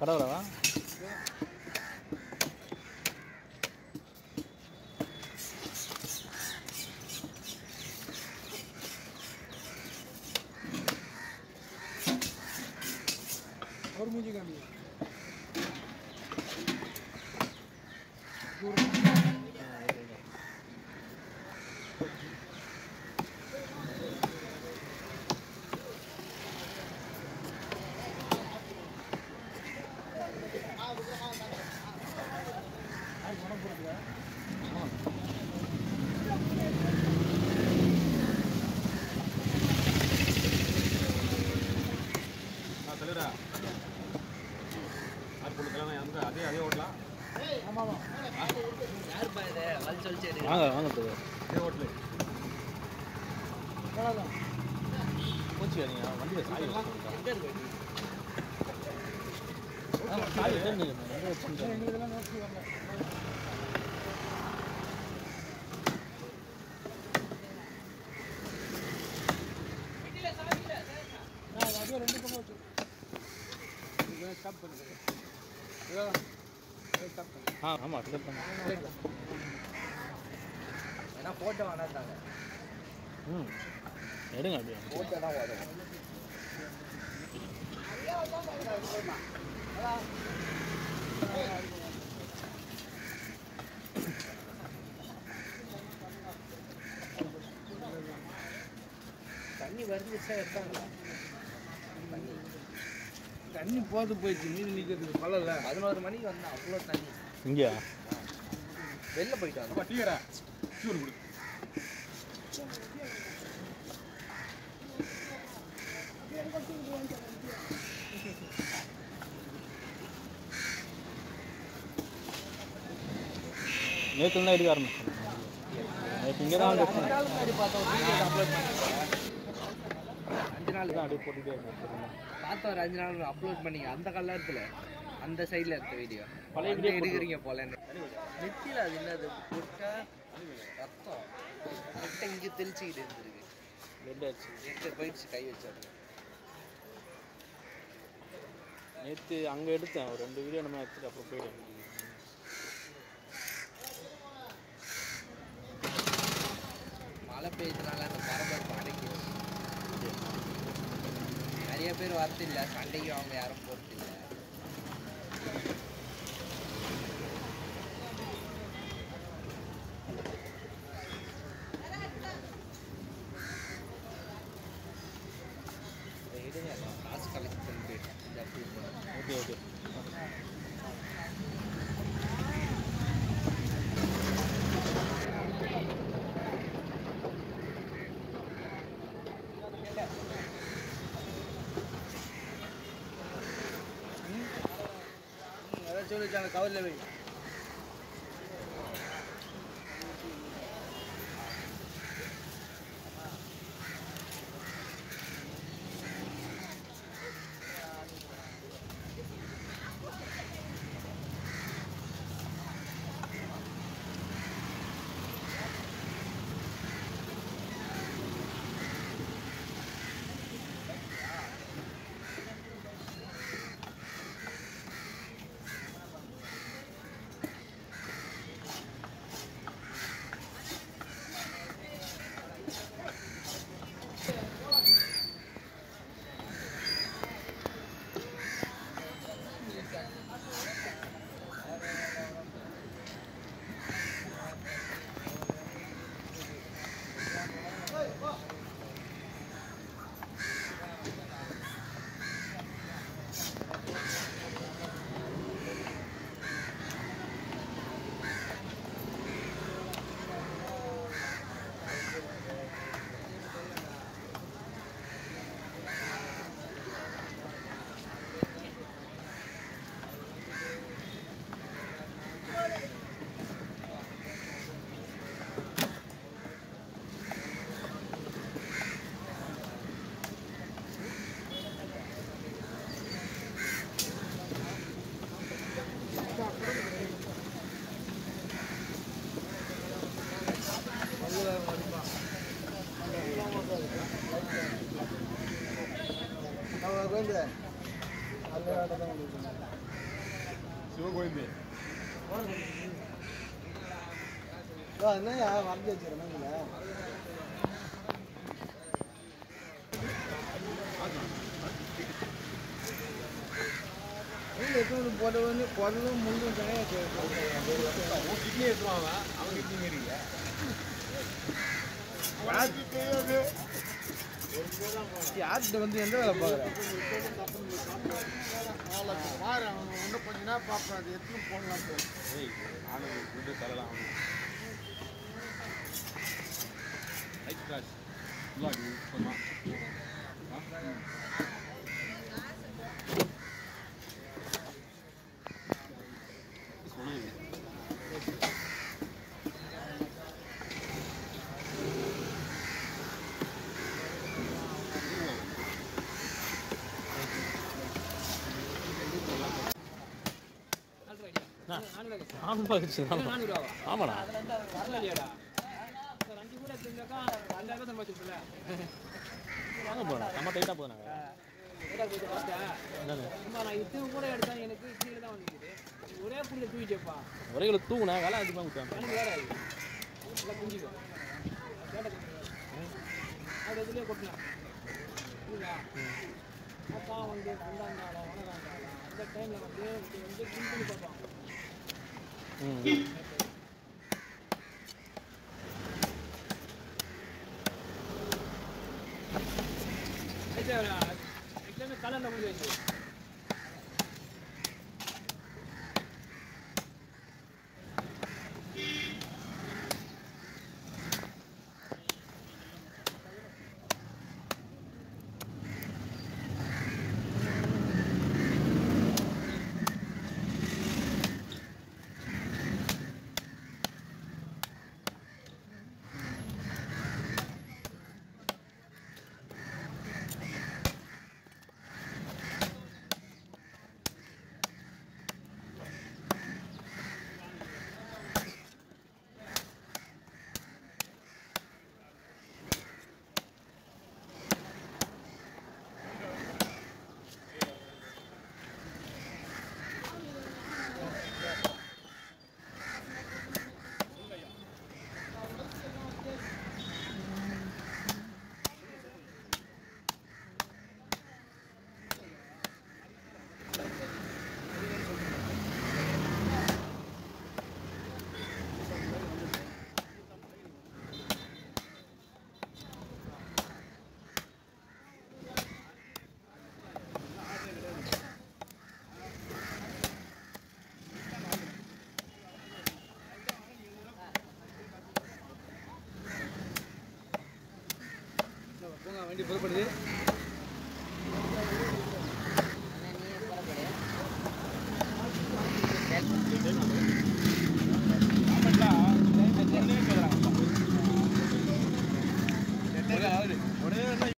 கடவுளவா और मुझे काम है எங்கே வச்சுருக்கீங்க எங்களுக்கெல்லாம் நோட்ஸ் வரல ஆ, அது அப்படியே ரெண்டு பக்கம் வச்சு இதை ஸ்டாப் பண்ணுங்க இதோ, இதை ஸ்டாப் பண்ணுங்க ஆ ஆமாம் ஏன்னா போட்டோ வேணாட்டாங்க ம் எடுங்க அப்படியே தான் வரும் தண்ணி வருந்துச்சா எடுத்தாங்களா தண்ணி போது போயிடுச்சு மீன் நிற்கிறதுக்கு பழல. பதினோரு மணிக்கு வந்தா அவ்வளோ தண்ணி. இங்கேயா? வெளில போயிட்டு வந்தோம் டீயரா சூடு கொடு. நேற்று தான் எடுக்க ஆரம்பிச்சேன் நேற்று இங்கே தான் அப்லோட் அஞ்சு நாள் தான் அப்படியே போட்டுகிட்டே இருக்கேன் பார்த்த ஒரு அஞ்சு நாள் அப்லோட் பண்ணீங்க அந்த கலரத்தில் அந்த சைடில் இருக்க வீடியோ பழைய video எடுக்கிறீங்க போலன்னு நெத்தியில் அது என்னது? புட்டா ரத்தம். கிட்ட இங்கே தெளிச்சுக்கிட்டு இருந்திருக்கு. ரெட் ஆச்சு. போயிடுச்சு கை வச்சாரு நேற்று அங்கே எடுத்தேன். ஒரு ரெண்டு வீடியோ நம்ம எடுத்துட்டு அப்புறம் போயிட்டேன். மழை பெய்ஞ்சதுனால அந்த பரபரப்பு நிறைய பேர் வரது இல்லை சண்டைக்கு அவங்க யாரும் போகிறது వచ్చాను కవర్లు పోయి வை என்னையா வந்து வச்சுக்கிறேன் போட்டு வந்து பொருளும் முள்ளும் உன் கிட்னி எடுத்துருவாங்க அவங்க கிட்னி இருக்கீங்க யார்கிட்ட வந்து எந்த வேலை பார்க்குறேன் இன்னும் கொஞ்ச நேரம் பார்ப்பேன் அது எத்தனை போடலாம் ஏய் நானும் ஃபுட்டு தரலாம் ரைட் கிளாஸ் இல்லை கொஞ்சமா நானூறுபா ஆமாடா. வாங்க போகலாம் நம்ம டைட்டாக போதும் ஒரே புள்ள தூக்கிச்சப்பா ஒரே கிலோ தூக்குனா வேலை அதிகமாக கொடுத்தாங்க வேற ஆகுது இல்லை குஞ்சிக்கும் இதுலேயே கொட்டினேன் இல்லைங்களா அப்பா வந்து கொண்டாந்தாலும் வளராந்தாலும் அந்த டைமில் வந்து இது வந்து கிளீன் பண்ணி பார்ப்பான் ம் எக்ஸாமே கலந்த முடிஞ்சு வச்சு வண்டி புறப்படுது.